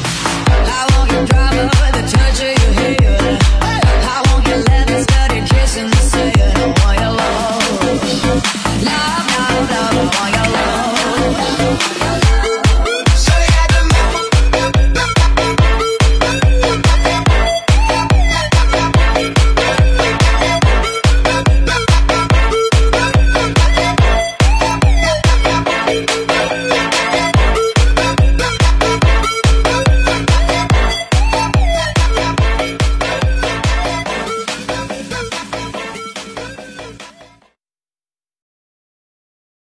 Bye.